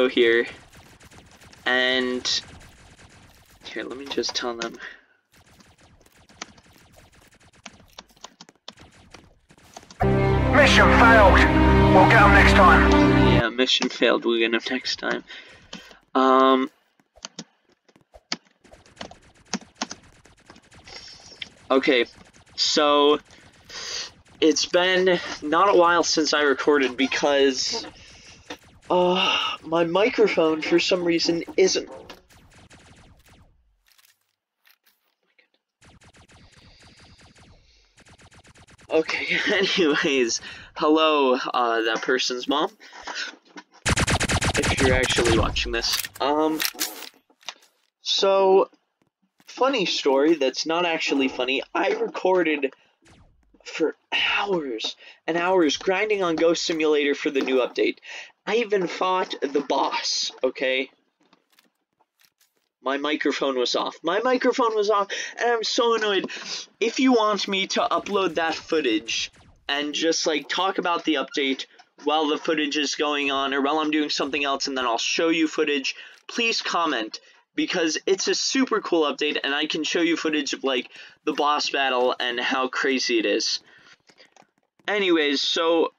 Hello everyone, Devin Urko here, and here, let me just tell them. Mission failed. We'll get them next time. Yeah, mission failed, we'll get them next time. Um, okay, so it's been not a while since I recorded because uh, my microphone for some reason isn't. Okay, anyways, hello, uh, that person's mom. If you're actually watching this. Um, so, funny story that's not actually funny. I recorded for hours and hours grinding on Ghost Simulator for the new update. I even fought the boss, okay? My microphone was off. My microphone was off, and I'm so annoyed. If you want me to upload that footage and just like talk about the update while the footage is going on or while I'm doing something else and then I'll show you footage, please comment because it's a super cool update and I can show you footage of like the boss battle and how crazy it is. Anyways, so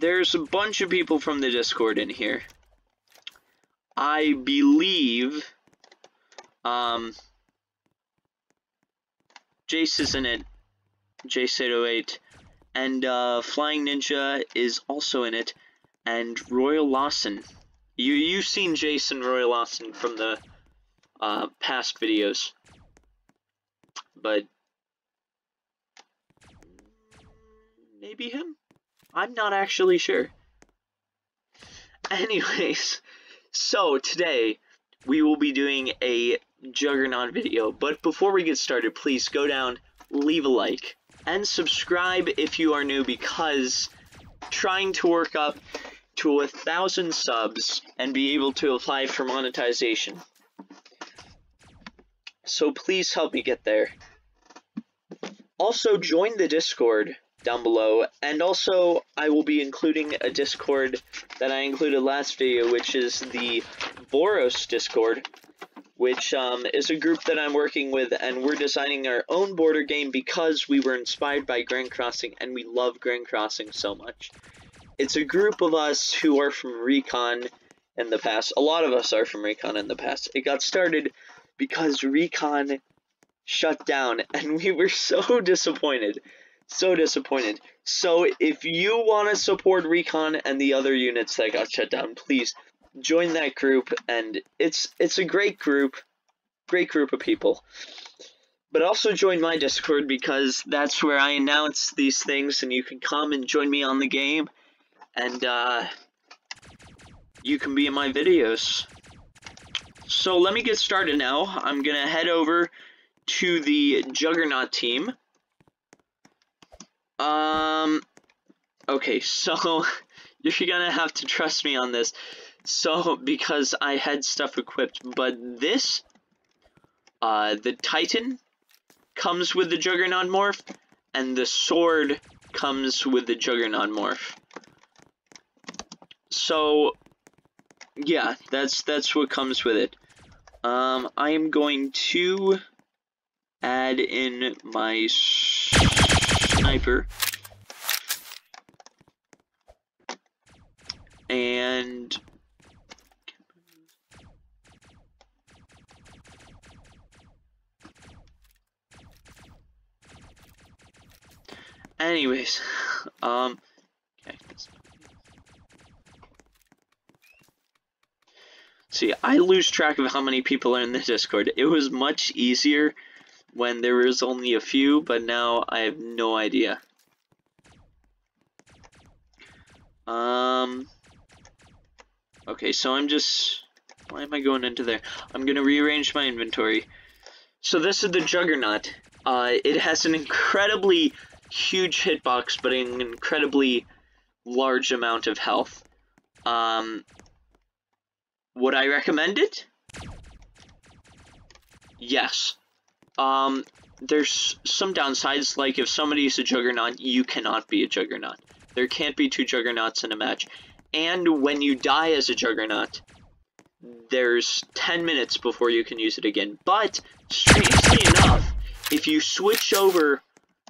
there's a bunch of people from the Discord in here. I believe um Jace is in it. Jace808 and uh, Flying Ninja is also in it and Royal Lawson. You you've seen Jason Royal Lawson from the uh, past videos. But maybe him? I'm not actually sure. Anyways, so today we will be doing a Juggernaut video, but before we get started, please go down, leave a like, and subscribe if you are new because trying to work up to a thousand subs and be able to apply for monetization. So please help me get there. Also join the Discord down below and also I will be including a Discord that I included last video which is the Voros Discord which um, is a group that I'm working with and we're designing our own border game because we were inspired by Grand Crossing and we love Grand Crossing so much. It's a group of us who are from Recon in the past. A lot of us are from Recon in the past. It got started because Recon shut down and we were so disappointed so disappointed. So if you want to support Recon and the other units that got shut down, please join that group and it's it's a great group, great group of people. But also join my Discord because that's where I announce these things and you can come and join me on the game and uh, you can be in my videos. So let me get started now. I'm gonna head over to the Juggernaut team. Um, okay, so you're gonna have to trust me on this. So, because I had stuff equipped, but this, uh, the Titan comes with the Juggernaut morph, and the sword comes with the Juggernaut morph. So, yeah, that's that's what comes with it. Um, I am going to add in my sniper. And anyways, um. See, I lose track of how many people are in the Discord. It was much easier when there was only a few, but now I have no idea. Um, okay, so I'm just, why am I going into there? I'm going to rearrange my inventory. So this is the Juggernaut. Uh, it has an incredibly huge hitbox, but an incredibly large amount of health. Um, would I recommend it? Yes. Um, there's some downsides, like if somebody is a Juggernaut, you cannot be a Juggernaut. There can't be two Juggernauts in a match. And when you die as a Juggernaut, there's 10 minutes before you can use it again. But, strangely enough, if you switch over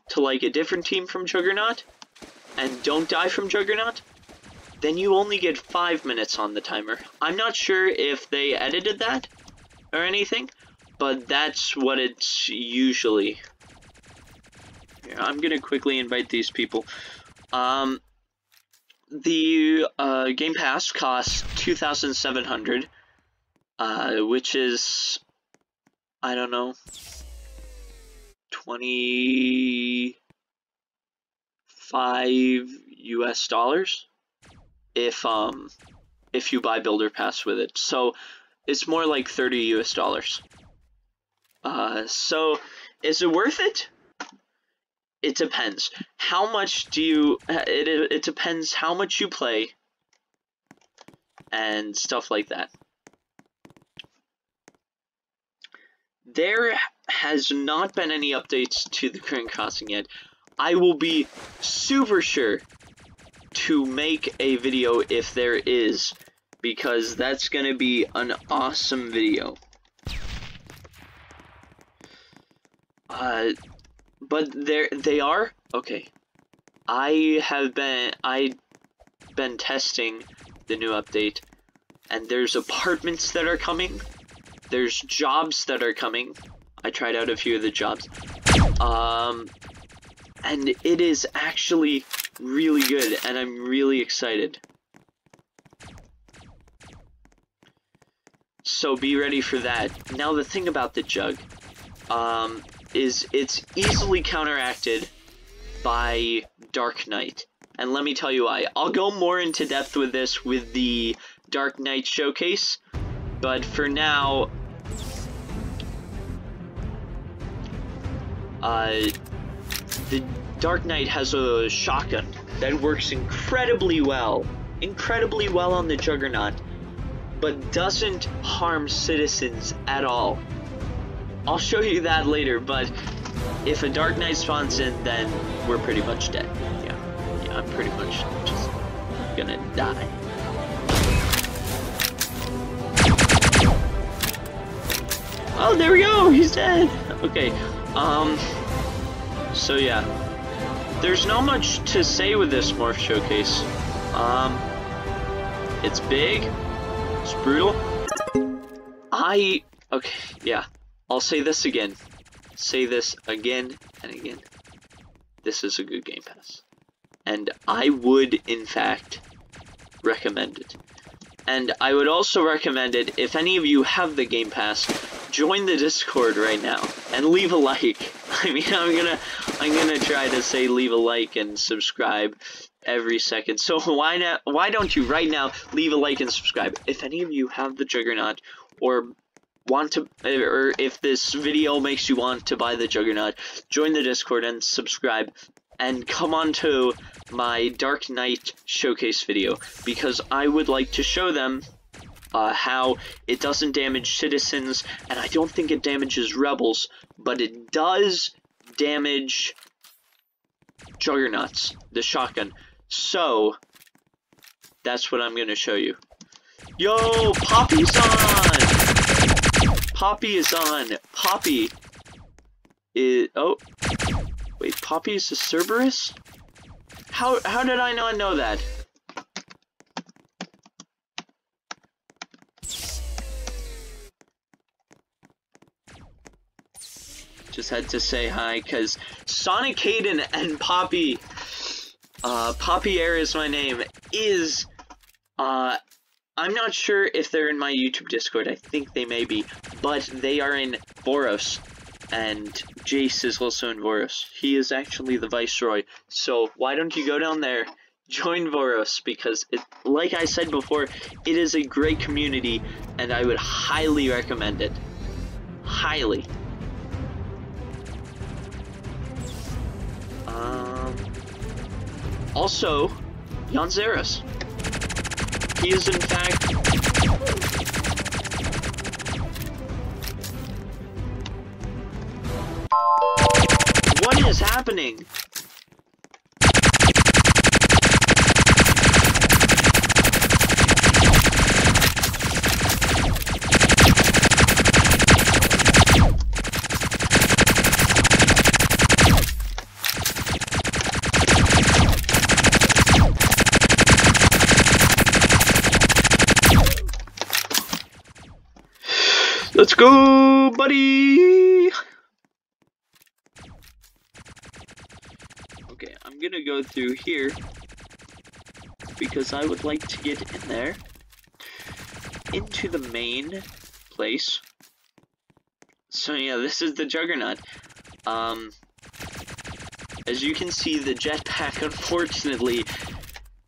to like a different team from Juggernaut, and don't die from Juggernaut, then you only get 5 minutes on the timer. I'm not sure if they edited that or anything, but that's what it's usually. Yeah, I'm gonna quickly invite these people. Um, the uh, Game Pass costs 2,700, uh, which is, I don't know, 25 US dollars if um if you buy Builder Pass with it. So it's more like 30 US dollars. Uh, so is it worth it? it depends. How much do you? It it depends how much you play, and stuff like that. There has not been any updates to the Grand Crossing yet. I will be super sure to make a video if there is, because that's gonna be an awesome video. Uh, but they they are okay. I have been I been testing the new update, and there's apartments that are coming. There's jobs that are coming. I tried out a few of the jobs. Um, and it is actually really good, and I'm really excited. So be ready for that. Now the thing about the jug, um, is it's easily counteracted by Dark Knight. And let me tell you why. I'll go more into depth with this with the Dark Knight showcase, but for now, uh, the Dark Knight has a shotgun that works incredibly well, incredibly well on the Juggernaut, but doesn't harm citizens at all. I'll show you that later, but if a Dark Knight spawns in, then we're pretty much dead. Yeah, yeah, I'm pretty much just gonna die. Oh, there we go, he's dead! Okay, um, so yeah. There's not much to say with this Morph Showcase. Um, it's big, it's brutal. I, okay, yeah. I'll say this again. Say this again and again. This is a good Game Pass. And I would, in fact, recommend it. And I would also recommend it, if any of you have the Game Pass, join the Discord right now and leave a like. I mean, I'm gonna, I'm gonna try to say leave a like and subscribe every second. So why not? Why don't you right now leave a like and subscribe? If any of you have the Juggernaut or want to, or if this video makes you want to buy the Juggernaut, join the Discord and subscribe, and come on to my Dark Knight showcase video, because I would like to show them uh, how it doesn't damage citizens, and I don't think it damages rebels, but it does damage Juggernauts, the shotgun. So, that's what I'm going to show you. Yo, Poppy's on! Poppy is on. Poppy is... Oh. Wait, Poppy is a Cerberus? How, how did I not know that? Just had to say hi, because Sonic Hayden and Poppy, uh, Poppy Air is my name, is, uh, I'm not sure if they're in my YouTube Discord. I think they may be, but they are in Voros, and Jace is also in Voros. He is actually the Viceroy. So why don't you go down there, join Voros, because it, like I said before, it is a great community, and I would highly recommend it. Highly. Um, also, Jan He is in fact... What is happening? Let's go, buddy! Gonna go through here because I would like to get in there into the main place. So yeah, this is the Juggernaut. Um, as you can see, the jetpack unfortunately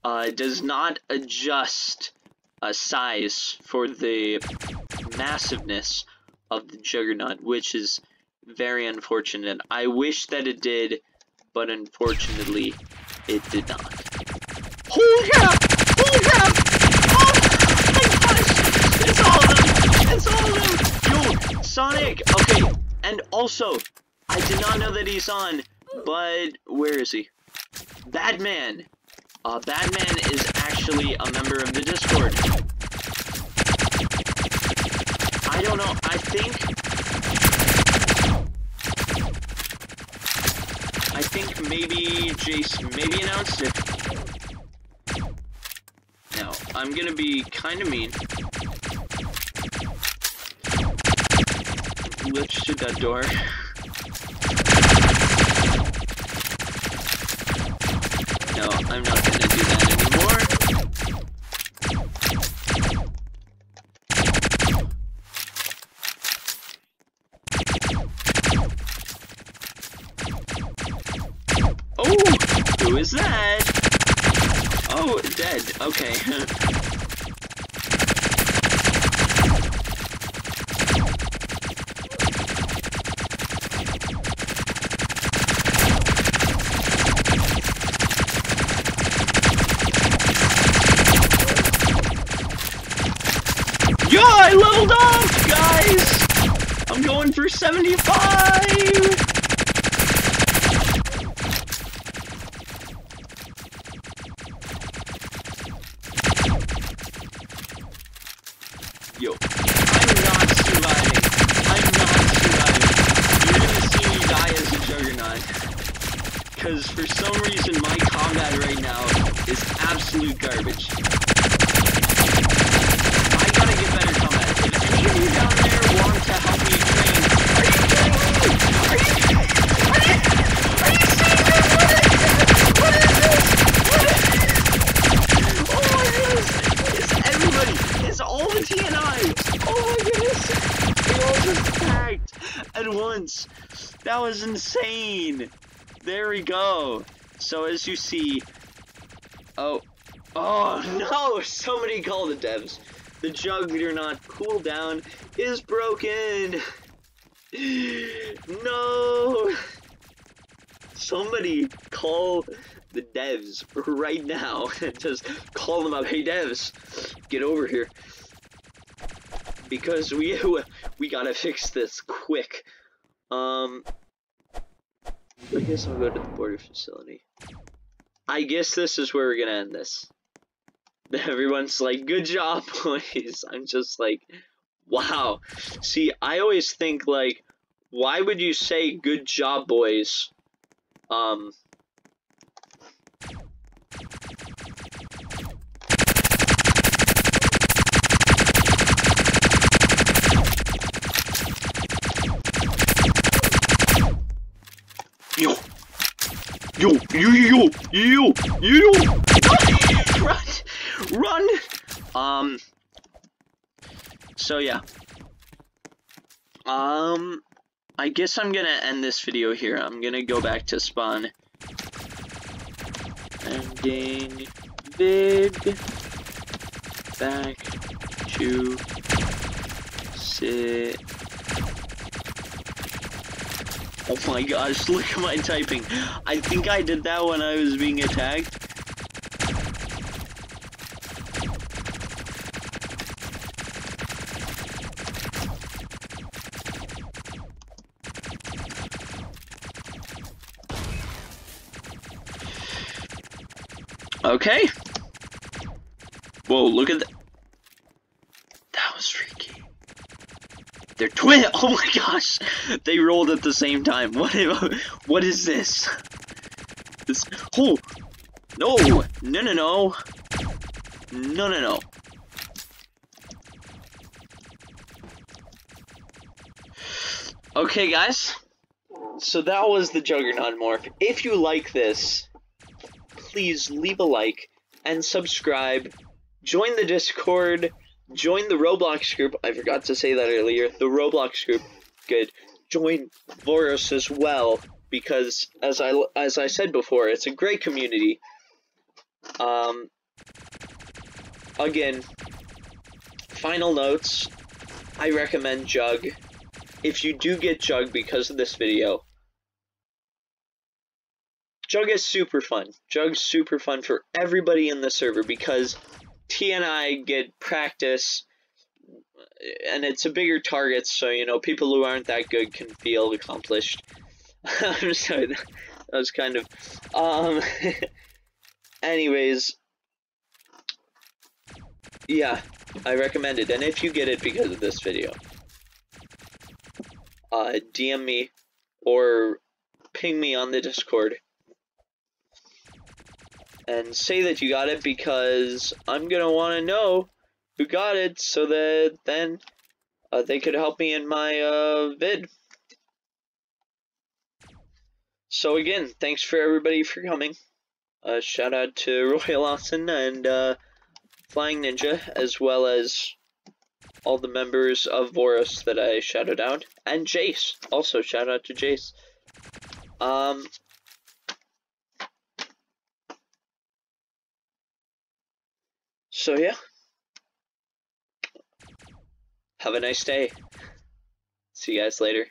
uh, does not adjust a size for the massiveness of the Juggernaut, which is very unfortunate. I wish that it did, but unfortunately, it did not. Holy crap! Holy crap! Oh my gosh! It's all of them! It's all of them! Yo, Sonic! Okay, and also, I did not know that he's on, but where is he? Batman! Uh, Batman is actually a member of the Discord. I don't know, I think... I think maybe Jace maybe announced it. Now, I'm gonna be kind of mean. Let's shoot that door. No, I'm not gonna do that anymore. Oh, who is that? Oh, dead. Okay. Yeah, I leveled up, guys! I'm going for 75! Was insane! There we go! So as you see... Oh... Oh no! Somebody call the devs! The Juggernaut cooldown is broken! No! Somebody call the devs right now. Just call them up. Hey devs, get over here. Because we we gotta fix this quick. Um I guess I'll go to the border facility. I guess this is where we're gonna end this. Everyone's like, good job, boys. I'm just like, wow. See, I always think like, why would you say good job, boys? Um, yo, yo, yo, yo, yo, run, run. Um. So yeah. Um. I guess I'm gonna end this video here. I'm gonna go back to spawn. Ending big back to sit. Oh my gosh, look at my typing. I think I did that when I was being attacked. Okay. Whoa, look at was freaky. They're twin. Oh my gosh, they rolled at the same time. What? What is this? This. Oh, no, no, no, no, no, no, no. Okay, guys. So that was the Juggernaut morph. If you like this, please leave a like and subscribe. Join the Discord. Join the Roblox group. I forgot to say that earlier. The Roblox group. Good. Join Voros as well because, as I as I said before, it's a great community. Um. Again, final notes. I recommend Jug if you do get Jug because of this video, Jug is super fun. Jug's super fun for everybody in the server because T and I get practice and it's a bigger target, so you know people who aren't that good can feel accomplished. I'm sorry, that was kind of. Um. anyways, yeah, I recommend it, and if you get it because of this video, uh, DM me or ping me on the Discord and say that you got it because I'm gonna want to know who got it so that then uh, they could help me in my uh, vid. So again, thanks for everybody for coming. Uh, shout out to Roy Lawson and uh, Flying Ninja, as well as all the members of Voros that I shouted out, and Jace. Also, shout out to Jace. Um, so yeah. Have a nice day. See you guys later.